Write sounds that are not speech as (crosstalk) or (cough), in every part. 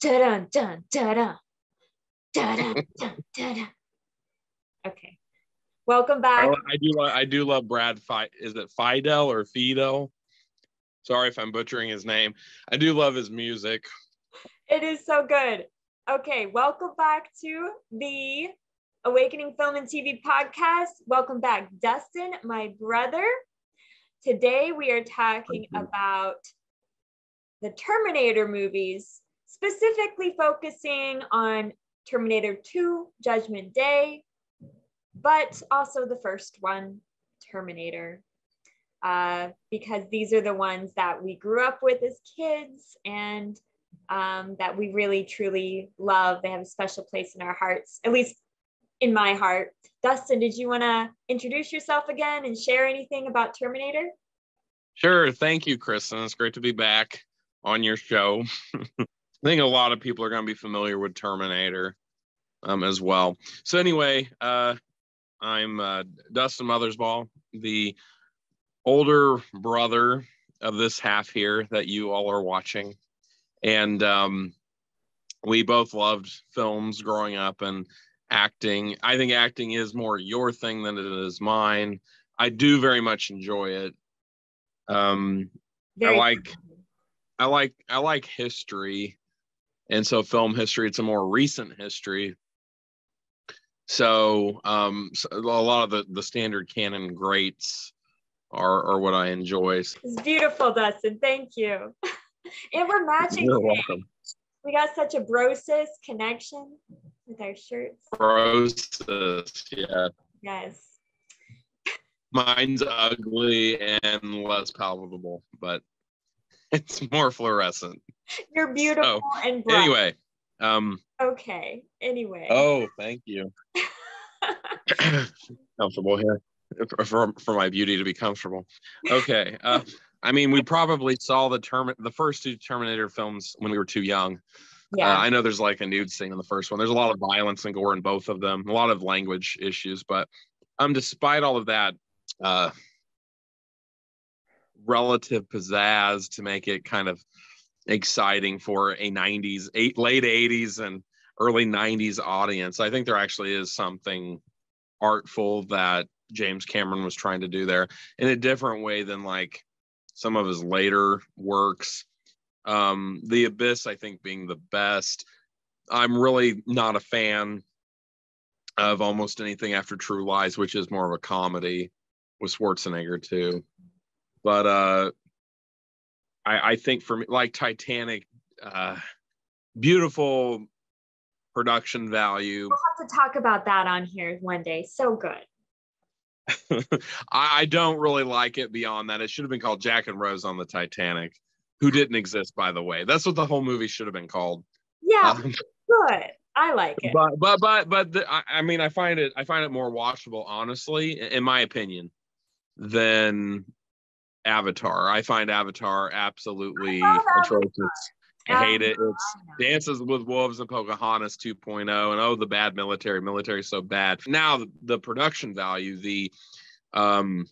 dun dun dun dun dun dun dun. Okay. Welcome back. Oh, I do. lo- I do love Brad. Fi- is it Fiedel or Fiedel? Sorry if I'm butchering his name. I do love his music. It is so good. Okay, welcome back to the Awakening Film and TV podcast. Welcome back, Dustin, my brother. Today we are talking about the Terminator movies, specifically focusing on Terminator 2, Judgment Day, but also the first one, Terminator, uh, because these are the ones that we grew up with as kids and um, that we really truly love. They have a special place in our hearts, at least in my heart. Dustin, did you want to introduce yourself again and share anything about Terminator? Sure. Thank you, Kristin. It's great to be back on your show. (laughs) I think a lot of people are going to be familiar with Terminator um, as well. So anyway, uh, I'm uh, Dustin Mothersball, the older brother of this half here that you all are watching, and um, we both loved films growing up and acting. I think acting is more your thing than it is mine. I do very much enjoy it. Um, I like I like I like history, and so film history. It's a more recent history. So, um, so a lot of the the standard canon greats are are what I enjoy. It's beautiful, Dustin. Thank you. (laughs) and we're matching. You're today. welcome. We got such a brosis connection with our shirts. Process, yeah. Yes. (laughs) Mine's ugly and less palatable, but (laughs) it's more fluorescent. You're beautiful and bright. Anyway, um, Okay. Anyway. oh, thank you. (laughs) (coughs) comfortable here for, for, for my beauty to be comfortable. Okay. Uh, I mean, we probably saw the term the first two Terminator films when we were too young. yeah. Uh, I know there's like a nude scene in the first one. There's a lot of violence and gore in both of them. A lot of language issues, but um, despite all of that, uh, relative pizzazz to make it kind of exciting for a 90s, eight, late 80s and early 90s audience. I think there actually is something artful that James Cameron was trying to do there in a different way than like some of his later works. Um, the Abyss, I think, being the best. I'm really not a fan of almost anything after True Lies, which is more of a comedy with Schwarzenegger too. But uh, I, I think for me, like Titanic, uh, beautiful production value. We'll have to talk about that on here one day. So good. (laughs) I, I don't really like it beyond that. It should have been called Jack and Rose on the Titanic, who didn't exist, by the way. That's what the whole movie should have been called. Yeah, Um, good. I like it. but but but but the, I, I mean, I find it I find it more watchable, honestly, in my opinion, than Avatar. I find Avatar absolutely I atrocious. I hate it. It's Dances with Wolves and Pocahontas 2.0, and oh, the bad military. Military so bad. Now, the, the production value, the um,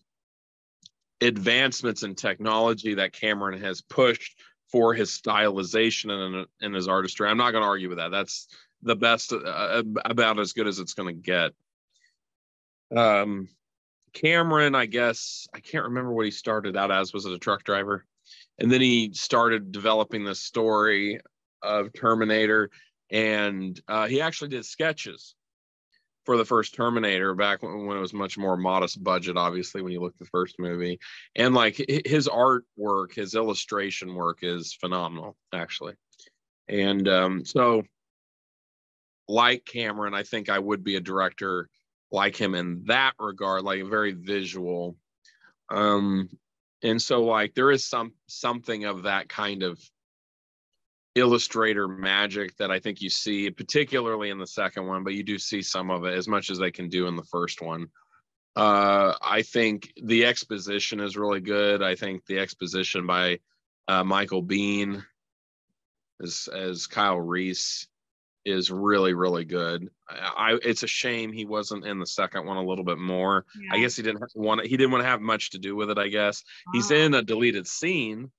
advancements in technology that Cameron has pushed for his stylization and, and his artistry. I'm not going to argue with that. That's the best, uh, about as good as it's going to get. Um, Cameron, I guess, I can't remember what he started out as. Was it a truck driver? And then he started developing the story of Terminator, and uh, he actually did sketches for the first Terminator back when, when it was much more modest budget. Obviously, when you look at the first movie, and like his artwork, his illustration work is phenomenal, actually. And um, so, like Cameron, I think I would be a director like him in that regard, like very visual. Um, and so like there is some something of that kind of illustrator magic that I think you see, particularly in the second one, but you do see some of it as much as they can do in the first one. Uh, I think the exposition is really good. I think the exposition by uh, Michael Biehn as as Kyle Reese is really really good. I, I it's a shame he wasn't in the second one a little bit more. I guess he didn't want he didn't want to have much to do with it. I guess he's Oh. in a deleted scene.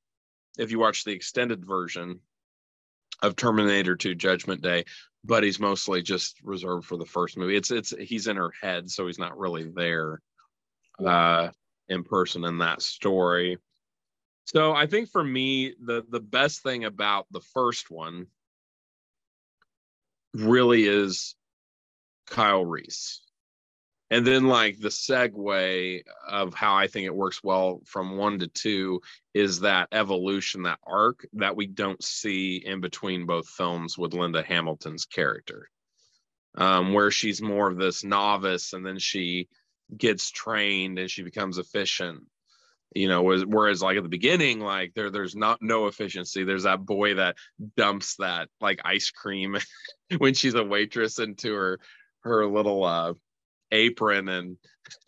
If you watch the extended version, of Terminator 2 Judgment Day, but he's mostly just reserved for the first movie. It's it's he's in her head, so he's not really there uh in person in that story. So I think for me, the the best thing about the first one really is Kyle Reese. And then like the segue of how I think it works well from one to two is that evolution, that arc that we don't see in between both films with Linda Hamilton's character. Um, where she's more of this novice and then she gets trained and she becomes efficient you know was whereas like at the beginning like there there's not no efficiency. There's that boy that dumps that like ice cream (laughs) when she's a waitress into her her little uh apron and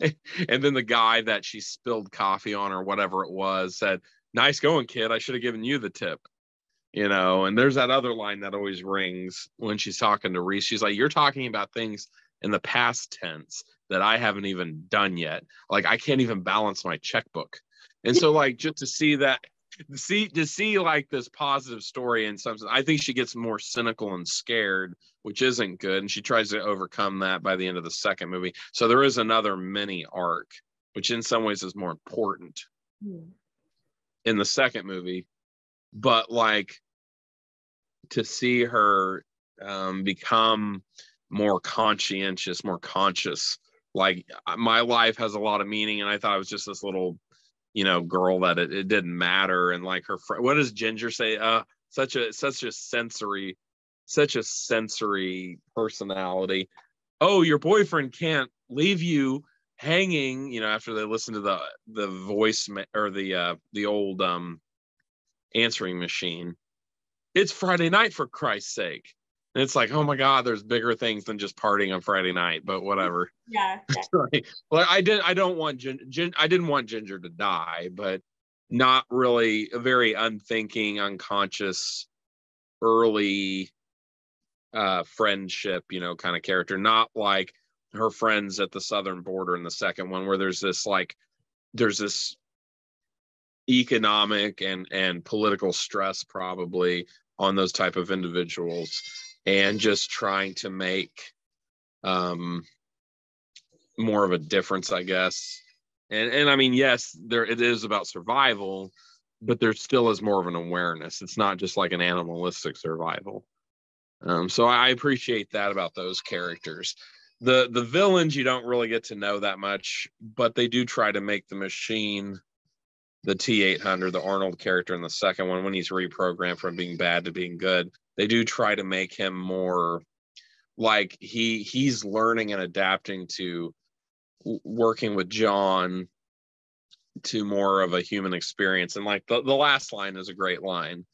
(laughs) and then the guy that she spilled coffee on or whatever it was said nice going kid. I should have given you the tip. You know and there's that other line that always rings when she's talking to reese. She's like you're talking about things in the past tense that i haven't even done yet. Like i can't even balance my checkbook and so like just to see that to see to see like this positive story in some i think she gets more cynical and scared which isn't good and she tries to overcome that by the end of the second movie so there is another mini arc which in some ways is more important mm. in the second movie but like to see her um, become more conscientious more conscious like my life has a lot of meaning and i thought it was just this little you know girl that it, it didn't matter and like her friend what does ginger say? Uh such a such a sensory such a sensory personality. Oh your boyfriend can't leave you hanging you know after they listen to the the voice or the uh the old um answering machine. It's friday night for christ's sake and it's like, oh my God, there's bigger things than just partying on Friday night, but whatever. (laughs) Yeah. (laughs) yeah. like, well, I did. I don't want Gin, Gin, I didn't want Ginger to die, but not really a very unthinking, unconscious, early uh friendship, you know, kind of character. Not like her friends at the southern border in the second one, where there's this like, there's this economic and and political stress probably on those type of individuals and just trying to make um, more of a difference, I guess. And and I mean, yes, there it is about survival, but there still is more of an awareness. It's not just like an animalistic survival. Um, so I appreciate that about those characters. The the villains you don't really get to know that much, but they do try to make the machine the T800, the Arnold character in the second one, when he's reprogrammed from being bad to being good, they do try to make him more like he he's learning and adapting to working with John to more of a human experience. And like the, the last line is a great line.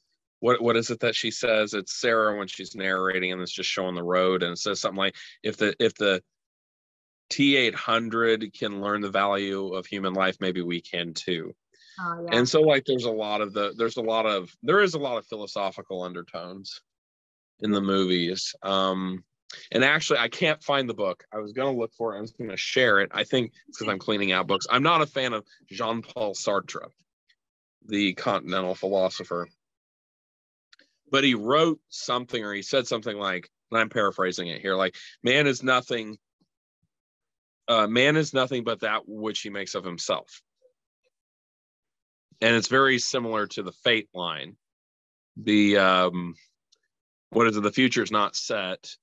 What what is it that she says? It's Sarah when she's narrating and it's just showing the road and it says something like if the if the T800 can learn the value of human life, maybe we can too. Oh. And so like there's a lot of the there's a lot of there is a lot of philosophical undertones in the movies. Um and actually I can't find the book. I was gonna look for it, I was gonna share it. I think because I'm cleaning out books. I'm not a fan of Jean-Paul Sartre, the continental philosopher. But he wrote something or he said something like, and I'm paraphrasing it here, like man is nothing uh, man is nothing but that which he makes of himself and it's very similar to the fate line. The um what is it? The future is not set.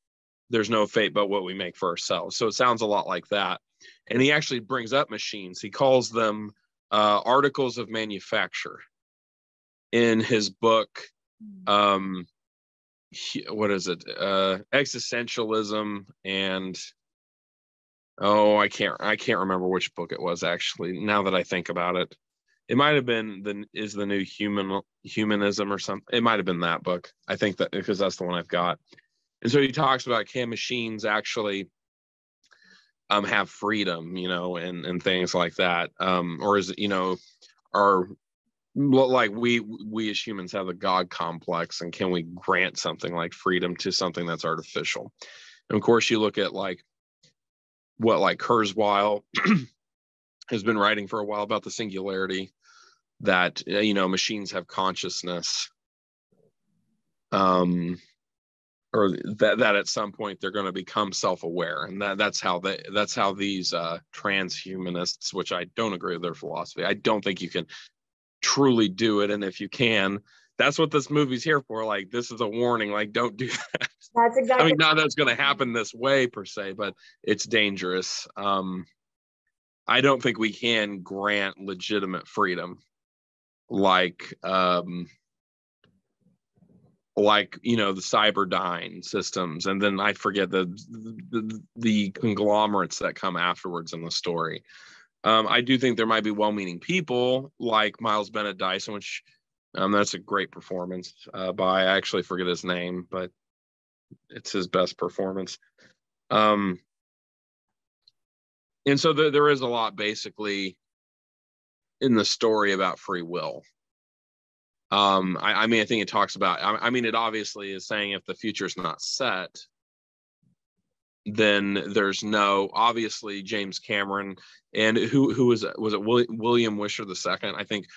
There's no fate but what we make for ourselves. So it sounds a lot like that. And he actually brings up machines. He calls them uh, articles of manufacture. In his book um he, what is it? Uh existentialism and oh i can't i can't remember which book it was actually now that i think about it it might have been the is the new human humanism or something. It might have been that book. I think that because that's the one i've got. And so he talks about can machines actually um have freedom you know and and things like that. Um or is it you know are like we we as humans have the god complex and can we grant something like freedom to something that's artificial? And of course you look at like what like kurzweil (clears throat) has been writing for a while about the singularity that uh, you know machines have consciousness um, or that that at some point they're going to become self-aware, and that that's how they that's how these uh, transhumanists, which I don't agree with their philosophy, I don't think you can truly do it, and if you can, that's what this movie's here for. Like this is a warning, like don't do (laughs) that. That's exactly. I mean, not that's going to happen this way per se, but it's dangerous. Um, I don't think we can grant legitimate freedom like um like you know the cyberdyne systems and then i forget the, the the conglomerates that come afterwards in the story. Um i do think there might be well-meaning people like miles bennett dyson which um that's a great performance uh by i actually forget his name but it's his best performance. Um and so there, there is a lot basically in the story about free will. Um I, I mean i think it talks about I, I mean it obviously is saying if the future is not set then there's no obviously James Cameron and who who was it was it William Wisher the second? I think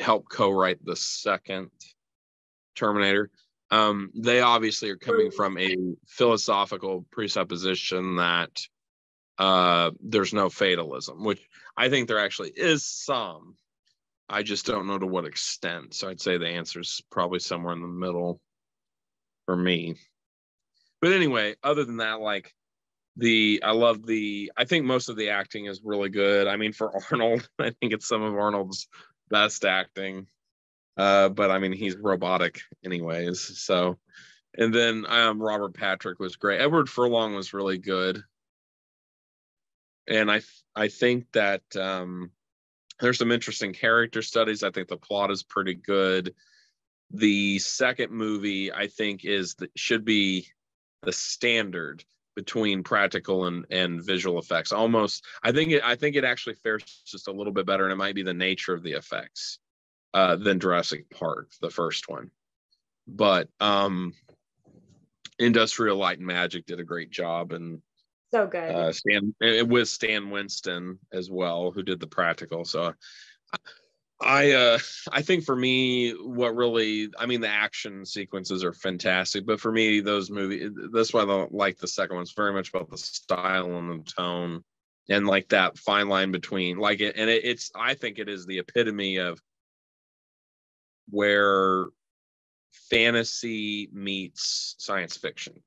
helped co-write the second Terminator. Um, they obviously are coming from a philosophical presupposition that uh, there's no fatalism, which I think there actually is some. I just don't know to what extent. So I'd say the answer is probably somewhere in the middle for me. But anyway, other than that, like the I love the I think most of the acting is really good. I mean, for (laughs) Arnold, I think it's some of Arnold's best acting. Uh, but I mean, he's robotic anyways. So, and then um, Robert Patrick was great. Edward Furlong was really good and I I think that um, there's some interesting character studies. I think the plot is pretty good. The second movie I think is that should be the standard between practical and and visual effects. Almost, I think it I think it actually fares just a little bit better, and it might be the nature of the effects uh, than Jurassic Park, the first one. But um, Industrial Light and Magic did a great job, and so good. Uh, Stan with Stan Winston as well, who did the practical. So I uh I think for me, what really I mean the action sequences are fantastic, but for me, those movies that's why I don't like the second one. It's very much about the style and the tone and like that fine line between like it and it, it's I think it is the epitome of where fantasy meets science fiction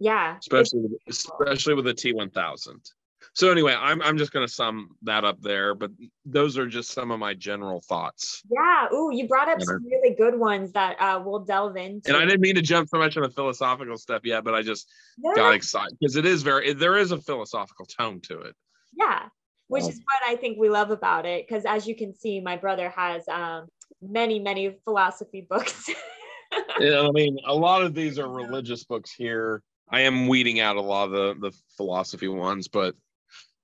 yeah. Especially with, especially with the T1000. So anyway, I'm I'm just going to sum that up there, but those are just some of my general thoughts. Yeah. Ooh, you brought up some really good ones that uh, we'll delve into. And I didn't mean to jump so much on the philosophical stuff yet, but I just yeah. got excited because it is very there is a philosophical tone to it. Yeah, which is what I think we love about it. Because as you can see, my brother has um, many many philosophy books. (laughs) yeah, I mean, a lot of these are religious books here I am weeding out a lot of the the philosophy ones, but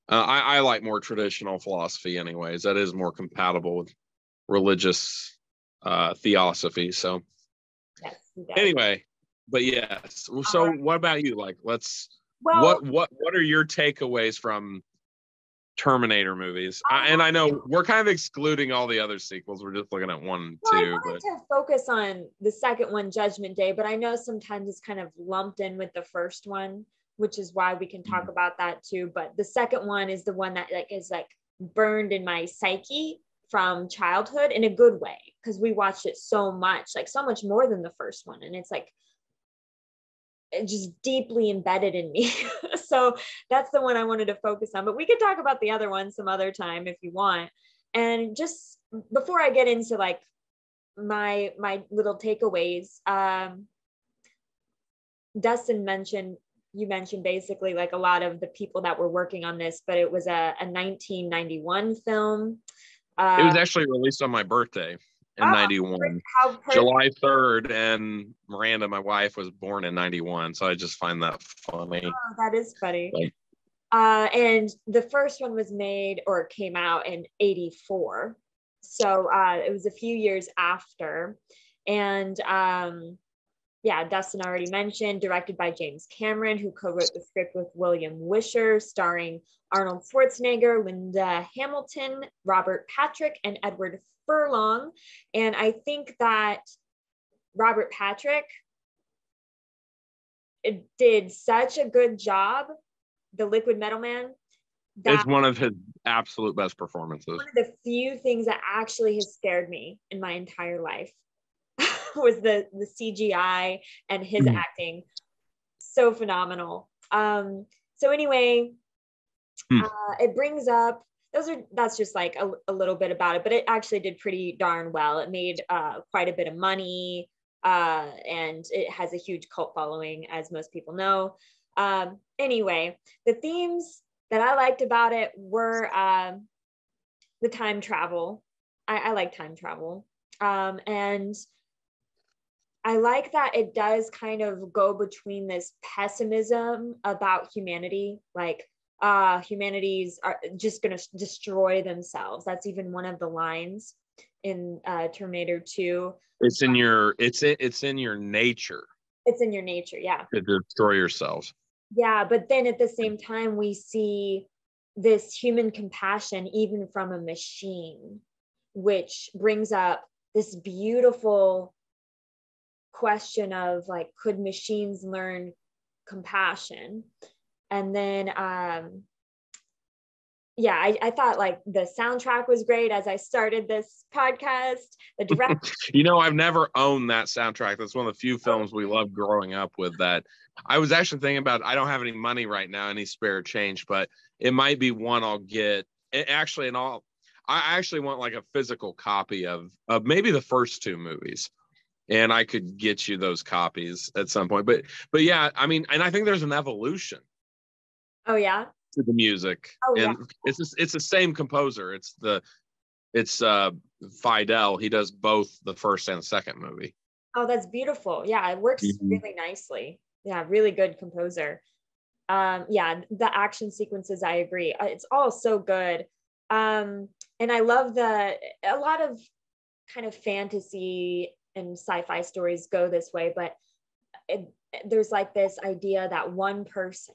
uh, I, I like more traditional philosophy, anyways. That is more compatible with religious uh, theosophy. So, yes, anyway, but yes. So, right. what about you? Like, let's. Well, what what what are your takeaways from Terminator movies. and I know we're kind of excluding all the other sequels. We're just looking at one well, two. I wanted but... to focus on the second one, Judgment Day, but I know sometimes it's kind of lumped in with the first one, which is why we can talk mm-hmm. about that too. But the second one is the one that like is like burned in my psyche from childhood in a good way because we watched it so much, like so much more than the first one. And it's like just deeply embedded in me. (laughs) so that's the one I wanted to focus on. But we could talk about the other one some other time if you want. And just before I get into like my my little takeaways, um, Dustin mentioned you mentioned basically like a lot of the people that were working on this, but it was a, a 1991 film. Uh, it was actually released on my birthday in oh, 91 july 3rd and miranda my wife was born in 91 so i just find that funny. Oh, that is funny. Like, uh, and the first one was made or came out in 84 so uh, it was a few years after. And um, yeah dustin already mentioned directed by james cameron who co-wrote the script with william wisher starring arnold schwarzenegger linda hamilton robert patrick and edward Furlong. And I think that Robert Patrick did such a good job. The Liquid Metal Man. It's one of his absolute best performances. One of the few things that actually has scared me in my entire life (laughs) was the the CGI and his mm. acting. So phenomenal. Um, so anyway, mm. uh, it brings up those are that's just like a, a, little bit about it, but it actually did pretty darn well. It made uh, quite a bit of money, uh, and it has a huge cult following, as most people know. Um, anyway, the themes that I liked about it were um, the time travel. I, I like time travel, um, and I like that it does kind of go between this pessimism about humanity, like uh humanities are just going to destroy themselves. That's even one of the lines in uh terminator 2 it's in your it's in, it's in your nature. It's in your nature yeah. To destroy yourselves. Yeah but then at the same time we see this human compassion even from a machine which brings up this beautiful question of like could machines learn compassion and then um yeah I, I thought like the soundtrack was great as i started this podcast. The direct (laughs) you know i've never owned that soundtrack. That's one of the few films we loved growing up with that i was actually thinking about i don't have any money right now any spare change but it might be one i'll get. It actually and all i actually want like a physical copy of of maybe the first two movies. And i could get you those copies at some point. But but yeah i mean and i think there's an evolution Oh yeah. To the music, oh, and yeah. it's just, it's the same composer. It's the it's uh Fiedel. He does both the first and second movie. Oh, that's beautiful. Yeah, it works mm-hmm. really nicely. Yeah, really good composer. Um, yeah, the action sequences, I agree. Uh, it's all so good. Um, and I love the a lot of kind of fantasy and sci-fi stories go this way, but it, there's like this idea that one person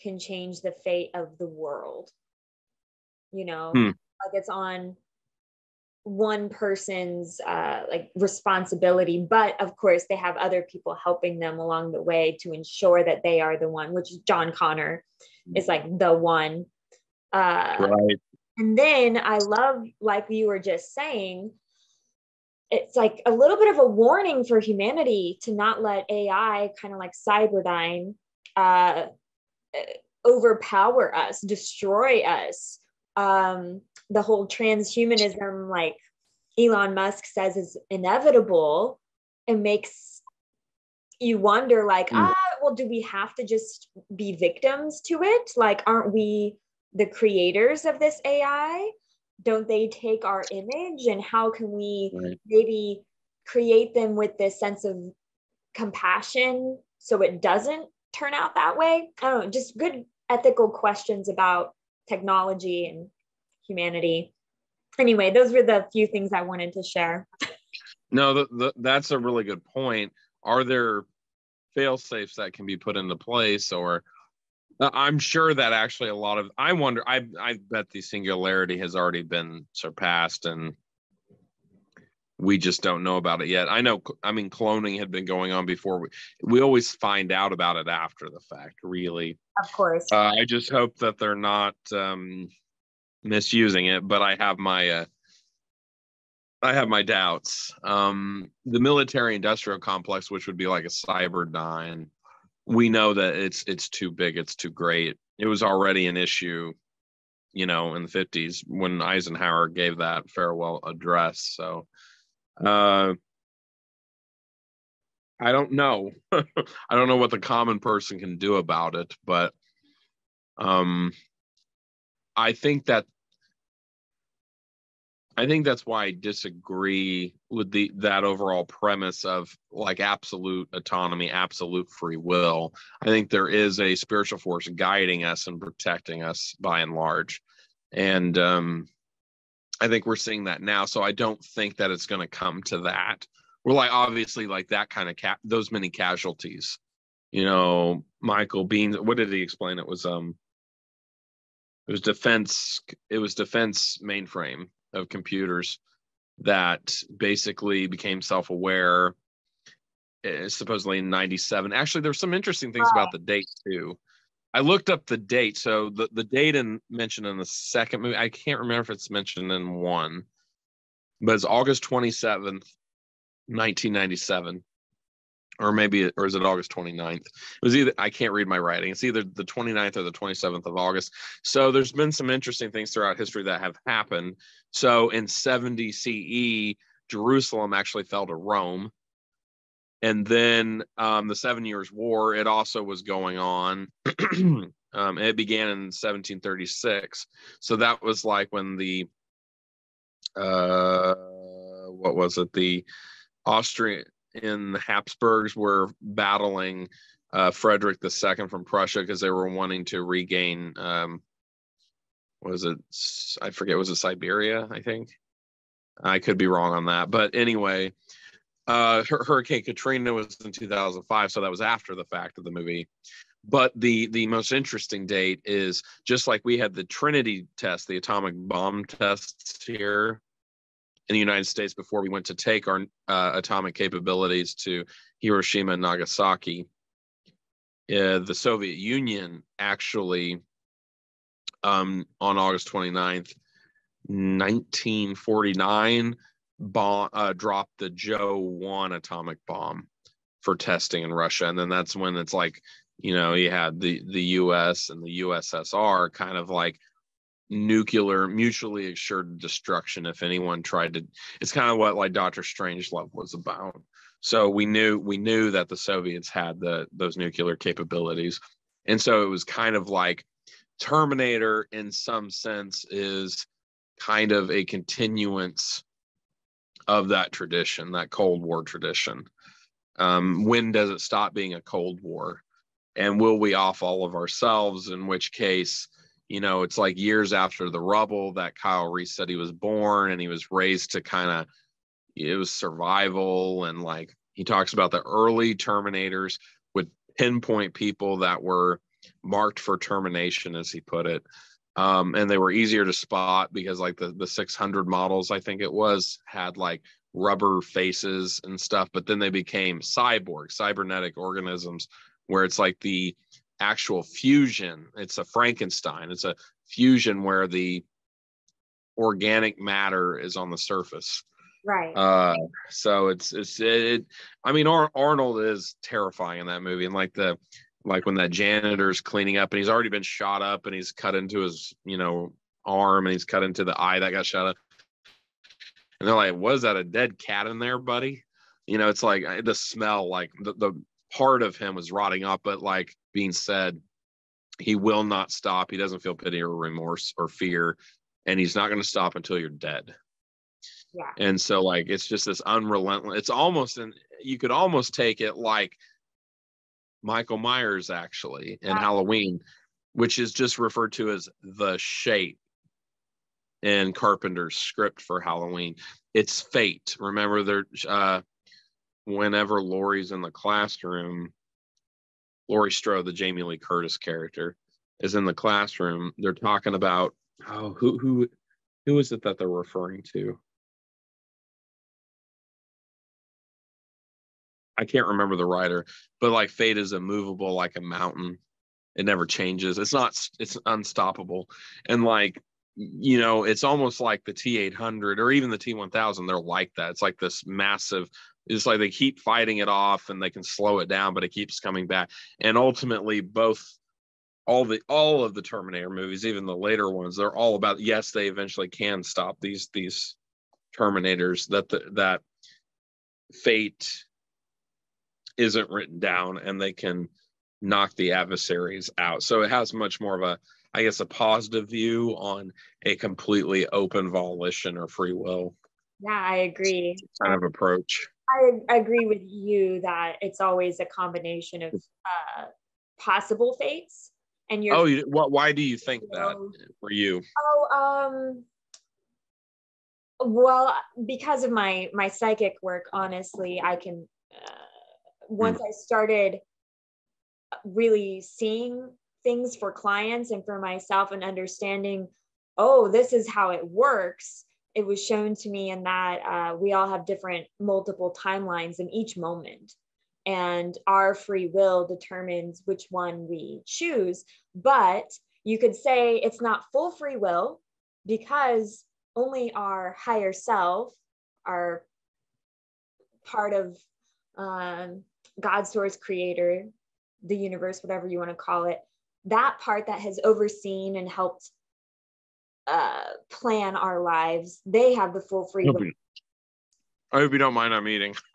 can change the fate of the world. You know hmm. like it's on one person's uh, like responsibility but of course they have other people helping them along the way to ensure that they are the one which john connor is like the one. Uh, right. and then i love like you were just saying it's like a little bit of a warning for humanity to not let ai kind of like cyberdyne uh, overpower us, destroy us. Um, the whole transhumanism, like Elon Musk says, is inevitable. It makes you wonder, like, mm. ah, well, do we have to just be victims to it? Like, aren't we the creators of this AI? Don't they take our image? And how can we right. maybe create them with this sense of compassion so it doesn't turn out that way. I don't know, just good ethical questions about technology and humanity. Anyway, those were the few things I wanted to share. No, the, the, that's a really good point. Are there fail safes that can be put into place or uh, I'm sure that actually a lot of I wonder I I bet the singularity has already been surpassed and we just don't know about it yet. I know, I mean, cloning had been going on before. We, we always find out about it after the fact, really. Of course. Uh, I just hope that they're not um, misusing it, but I have my. Uh, I have my doubts. Um, the military industrial complex, which would be like a Cyberdyne, we know that it's it's too big, it's too great. It was already an issue, you know, in the 50s when Eisenhower gave that farewell address. So uh, I don't know. (laughs) I don't know what the common person can do about it, but um, I think that I think that's why I disagree with the that overall premise of like absolute autonomy, absolute free will. I think there is a spiritual force guiding us and protecting us by and large, and um, I think we're seeing that now. So I don't think that it's going to come to that. We're like obviously like that kind of cap those many casualties. You know, Michael Biehn. What did he explain? It was um, it was defense. It was defense mainframe of computers that basically became self-aware uh, supposedly in 97. Actually, there's some interesting things about the date too. I looked up the date. So the, the date in, mentioned in the second movie, I can't remember if it's mentioned in one, but it's August 27th, 1997 or maybe or is it august 29th it was either i can't read my writing. It's either the 29th or the 27th of august. So there's been some interesting things throughout history that have happened. So in 70 ce jerusalem actually fell to rome and then um, the seven years war it also was going on (clears throat) um, it began in 1736 so that was like when the uh what was it the austrian in the Habsburgs were battling uh, Frederick II from Prussia because they were wanting to regain. Um, was it? I forget. Was it Siberia? I think. I could be wrong on that, but anyway, uh, Hurricane Katrina was in 2005, so that was after the fact of the movie. But the the most interesting date is just like we had the Trinity test, the atomic bomb tests here in the United States before we went to take our uh, atomic capabilities to Hiroshima and Nagasaki. Uh, the Soviet Union actually, um, on August 29th, 1949, bomb, uh, dropped the Joe 1 atomic bomb for testing in Russia. And then that's when it's like, you know, you had the, the US and the USSR kind of like nuclear mutually assured destruction if anyone tried to it's kind of what like dr strangelove was about so we knew we knew that the soviets had the those nuclear capabilities and so it was kind of like terminator in some sense is kind of a continuance of that tradition that cold war tradition um, when does it stop being a cold war and will we off all of ourselves in which case you know, it's like years after the rubble that Kyle Reese said he was born and he was raised to kind of, it was survival. And like he talks about the early Terminators would pinpoint people that were marked for termination, as he put it. Um, and they were easier to spot because like the, the 600 models, I think it was, had like rubber faces and stuff, but then they became cyborg, cybernetic organisms, where it's like the actual fusion. It's a Frankenstein. It's a fusion where the organic matter is on the surface. Right. Uh, so it's it's it. I mean, Ar- Arnold is terrifying in that movie, and like the like when that janitor's cleaning up, and he's already been shot up, and he's cut into his you know arm, and he's cut into the eye that got shot up, and they're like, "Was that a dead cat in there, buddy?" You know, it's like the smell, like the the part of him was rotting up, but like being said, he will not stop. He doesn't feel pity or remorse or fear, and he's not going to stop until you're dead. Yeah. And so, like, it's just this unrelentless. It's almost, and you could almost take it like Michael Myers actually in Halloween, which is just referred to as the shape in Carpenter's script for Halloween. It's fate. Remember, there, uh, whenever Laurie's in the classroom, Laurie Strode, the Jamie Lee Curtis character, is in the classroom. They're talking about oh who who who is it that they're referring to? I can't remember the writer, but like fate is immovable like a mountain. It never changes. It's not it's unstoppable. And like you know, it's almost like the T800 or even the T1000. They're like that. It's like this massive it's like they keep fighting it off and they can slow it down, but it keeps coming back. And ultimately, both all the all of the Terminator movies, even the later ones, they're all about yes, they eventually can stop these these Terminators that the, that fate isn't written down and they can knock the adversaries out. So it has much more of a I guess a positive view on a completely open volition or free will. Yeah, I agree. Kind of approach. I agree with you that it's always a combination of uh, possible fates and your. Oh, you, what? Why do you think that for you? Oh, um, well, because of my my psychic work, honestly, I can. Once mm. I started really seeing things for clients and for myself and understanding, oh, this is how it works it was shown to me in that uh, we all have different multiple timelines in each moment and our free will determines which one we choose. But you could say it's not full free will because only our higher self, our part of um, God's source creator, the universe, whatever you want to call it, that part that has overseen and helped uh, plan our lives, they have the full free will. I hope you don't mind I'm eating. (laughs)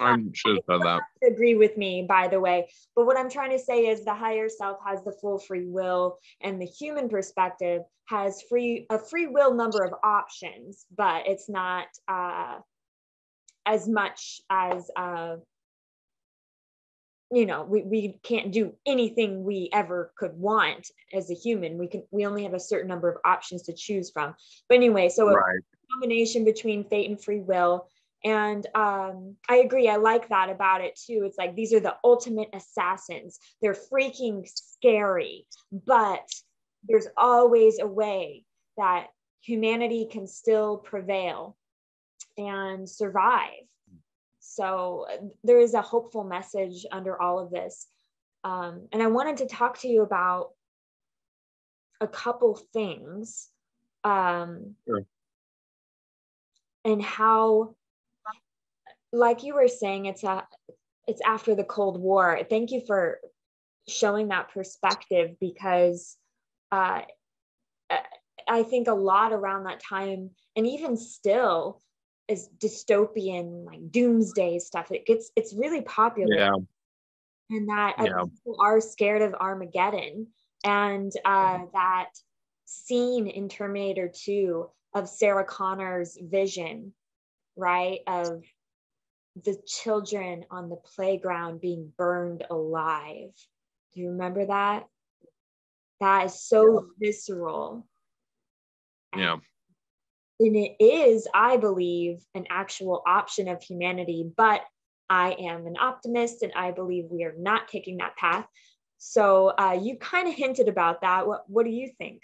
I should have said that. Agree with me, by the way. But what I'm trying to say is the higher self has the full free will, and the human perspective has free a free will number of options, but it's not uh, as much as uh, you know we, we can't do anything we ever could want as a human we can we only have a certain number of options to choose from but anyway so right. a combination between fate and free will and um, I agree. I like that about it too. It's like these are the ultimate assassins. They're freaking scary, but there's always a way that humanity can still prevail and survive. So there is a hopeful message under all of this. Um, and I wanted to talk to you about a couple things um, sure. and how like you were saying, it's a it's after the Cold War. Thank you for showing that perspective because uh, I think a lot around that time, and even still, is dystopian like doomsday stuff. It gets it's really popular. Yeah. And that uh, people are scared of Armageddon, and uh, that scene in Terminator 2 of Sarah Connor's vision, right? Of the children on the playground being burned alive. Do you remember that? That is so yeah. visceral. Yeah. And it is, I believe, an actual option of humanity, but I am an optimist and I believe we are not taking that path. So uh, you kind of hinted about that. What, what do you think?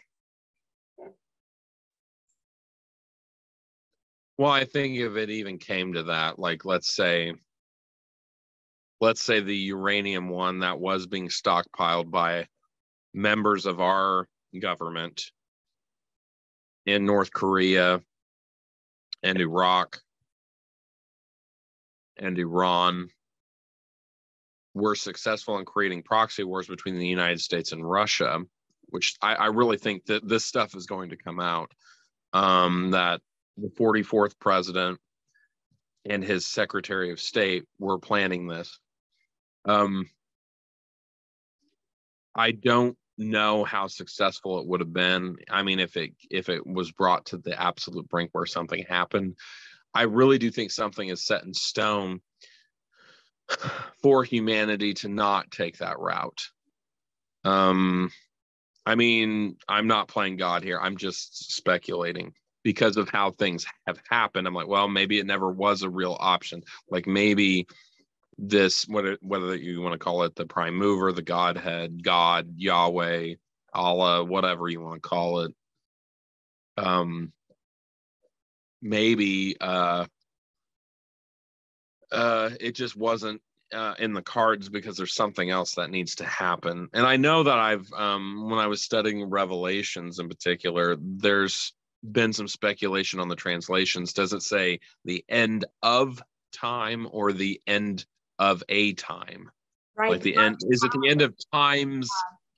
Well, I think if it even came to that, like let's say, let's say the uranium one that was being stockpiled by members of our government in North Korea and Iraq and Iran were successful in creating proxy wars between the United States and Russia, which I, I really think that this stuff is going to come out. Um, that the 44th president and his secretary of state were planning this. Um, I don't know how successful it would have been. I mean, if it if it was brought to the absolute brink where something happened, I really do think something is set in stone (sighs) for humanity to not take that route. Um, I mean, I'm not playing God here. I'm just speculating because of how things have happened. I'm like, well, maybe it never was a real option. Like maybe this, whether whether you want to call it the prime mover, the Godhead, God, Yahweh, Allah, whatever you want to call it. Um, maybe uh, uh, it just wasn't uh, in the cards because there's something else that needs to happen. And I know that I've, um, when I was studying Revelations in particular, there's been some speculation on the translations. Does it say the end of time or the end of a time? Right. Like the end, is it the end of times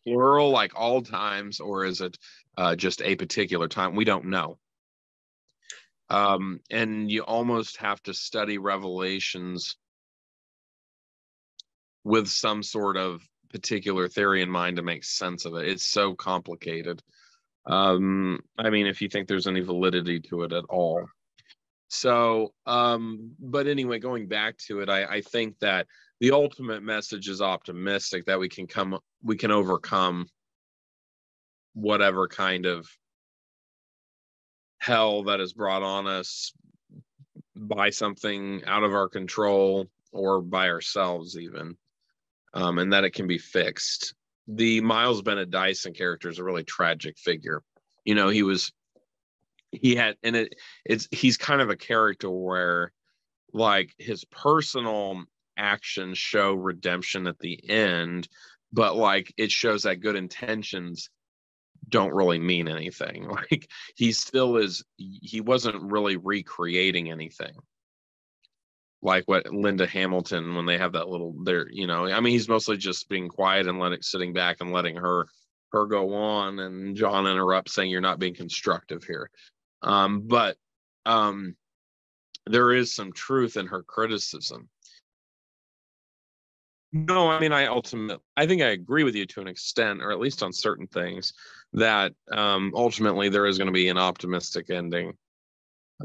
plural, like all times, or is it uh, just a particular time? We don't know. Um, and you almost have to study revelations with some sort of particular theory in mind to make sense of it. It's so complicated. Um, I mean, if you think there's any validity to it at all. So, um, but anyway, going back to it, I, I think that the ultimate message is optimistic that we can come, we can overcome whatever kind of hell that is brought on us by something out of our control or by ourselves even um, and that it can be fixed the Miles Bennett Dyson character is a really tragic figure. You know, he was he had and it it's he's kind of a character where like his personal actions show redemption at the end, but like it shows that good intentions don't really mean anything. (laughs) Like he still is he wasn't really recreating anything. Like what Linda Hamilton when they have that little there, you know, I mean he's mostly just being quiet and letting sitting back and letting her her go on and John interrupts saying you're not being constructive here. Um, but um there is some truth in her criticism. No, I mean, I ultimately, I think I agree with you to an extent, or at least on certain things, that um, ultimately there is going to be an optimistic ending.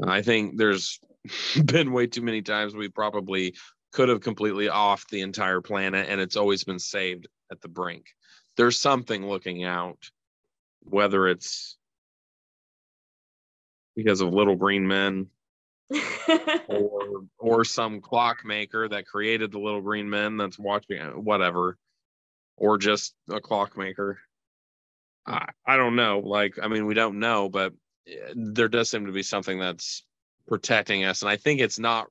I think there's (laughs) been way too many times we probably could have completely off the entire planet, and it's always been saved at the brink. There's something looking out, whether it's because of little green men (laughs) or or some clockmaker that created the little green men that's watching whatever or just a clockmaker. I, I don't know like i mean we don't know but eh, there does seem to be something that's protecting us and i think it's not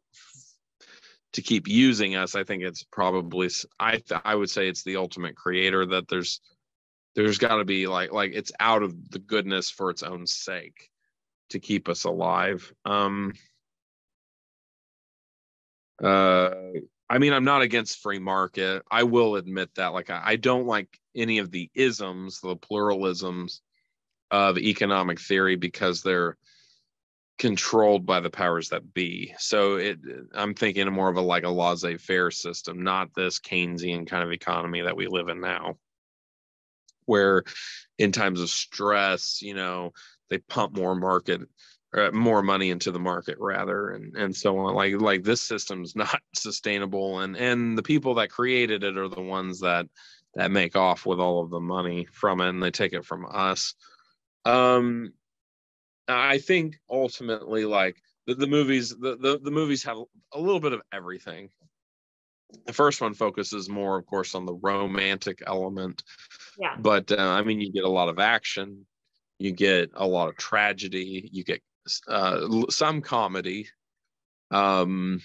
to keep using us i think it's probably i i would say it's the ultimate creator that there's there's got to be like like it's out of the goodness for its own sake to keep us alive. Um uh i mean i'm not against free market. I will admit that like I, I don't like any of the isms the pluralisms of economic theory because they're controlled by the powers that be. So it i'm thinking more of a like a laissez-faire system not this keynesian kind of economy that we live in now where in times of stress you know they pump more market uh, more money into the market rather and and so on. Like like this system's not (laughs) sustainable and and the people that created it are the ones that that make off with all of the money from it and they take it from us. Um i think ultimately like the, the movies the, the the movies have a little bit of everything. The first one focuses more of course on the romantic element. Yeah. But uh, i mean you get a lot of action you get a lot of tragedy you get uh, some comedy, um,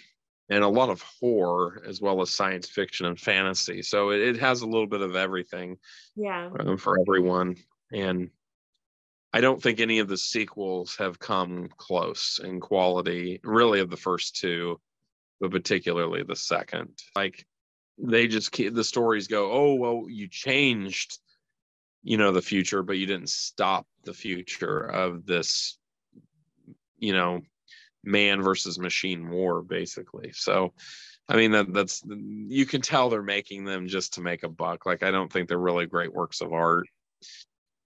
and a lot of horror as well as science fiction and fantasy. So it, it has a little bit of everything. Yeah. Um, for everyone, and I don't think any of the sequels have come close in quality, really, of the first two, but particularly the second. Like they just keep the stories go, oh well, you changed, you know, the future, but you didn't stop the future of this you know man versus machine war basically. So i mean that that's you can tell they're making them just to make a buck. Like i don't think they're really great works of art.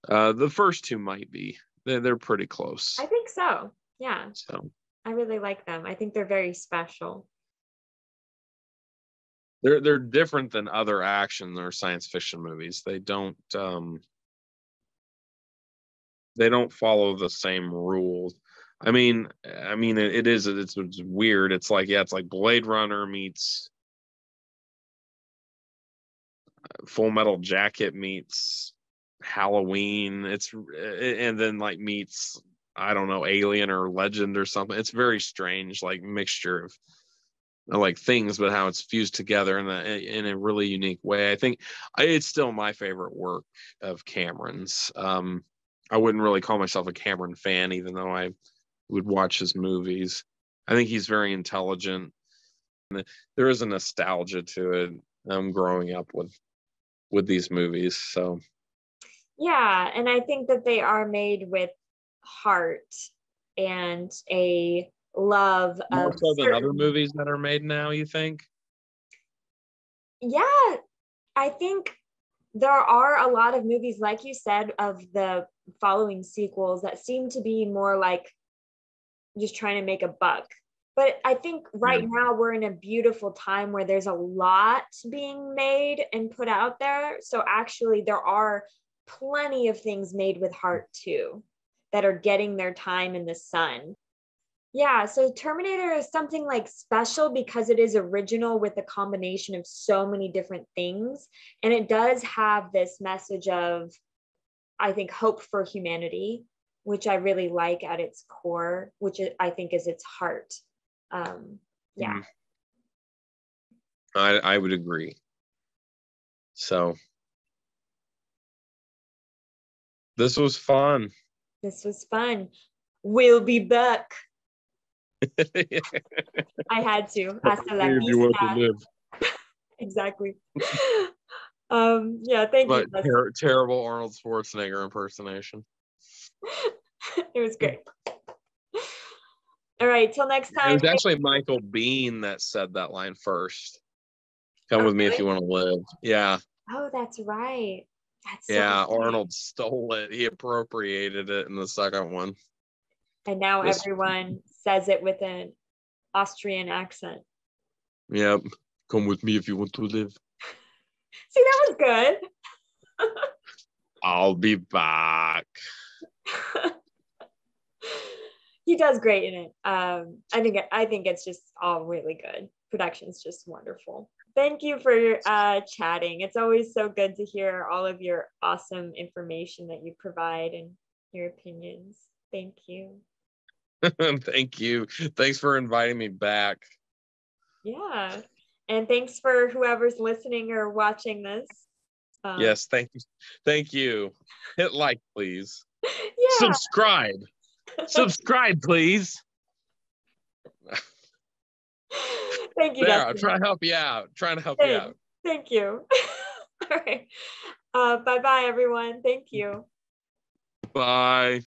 Uh the first two might be. They're, they're pretty close. I think so. Yeah. So. I really like them. I think they're very special they're they're different than other action or science fiction movies they don't um they don't follow the same rules I mean, I mean, it, it is. It's, it's weird. It's like yeah, it's like Blade Runner meets Full Metal Jacket meets Halloween. It's and then like meets I don't know Alien or Legend or something. It's very strange, like mixture of like things, but how it's fused together in a in a really unique way. I think it's still my favorite work of Cameron's. Um, I wouldn't really call myself a Cameron fan, even though I would watch his movies. I think he's very intelligent. And there is a nostalgia to it. I'm growing up with with these movies, so yeah, and I think that they are made with heart and a love More of so than other movies that are made now. You think? Yeah, I think there are a lot of movies, like you said, of the following sequels that seem to be more like just trying to make a buck. But I think right yeah. now we're in a beautiful time where there's a lot being made and put out there. So actually, there are plenty of things made with heart too that are getting their time in the sun. Yeah, so Terminator is something like special because it is original with a combination of so many different things. And it does have this message of, I think, hope for humanity which I really like at its core, which I think is its heart. Um, yeah. Mm-hmm. I I would agree. So this was fun. This was fun. We'll be back. (laughs) I had to. Hasta la If you want to vista. live. (laughs) Exactly. um, yeah, thank But you. Ter- terrible Arnold Schwarzenegger impersonation. (laughs) it was great. All right, till next time. It time. was actually Michael Biehn that said that line first. Come Oh, with me if you want to live. Yeah, Oh, that's right. That's so yeah. funny. Arnold stole it. He appropriated it in the second one. And now Yes. everyone says it with an Austrian accent. Yeah, Come with me if you want to live. (laughs) See, that was good. (laughs) I'll be back. (laughs) he does great in it. Um, I think I think it's just all really good. Production's just wonderful. Thank you for uh, chatting. It's always so good to hear all of your awesome information that you provide and your opinions. Thank you. (laughs) Thank you. Thanks for inviting me back. Yeah, and thanks for whoever's listening or watching this. Um, Yes, thank you. Thank you. Hit like, please. (laughs) Yeah. Subscribe. (laughs) Subscribe, please. Thank you. There, I'm trying to help you out. Trying to help you out. Thank you. All right. Uh, bye bye, everyone. Thank you. Bye.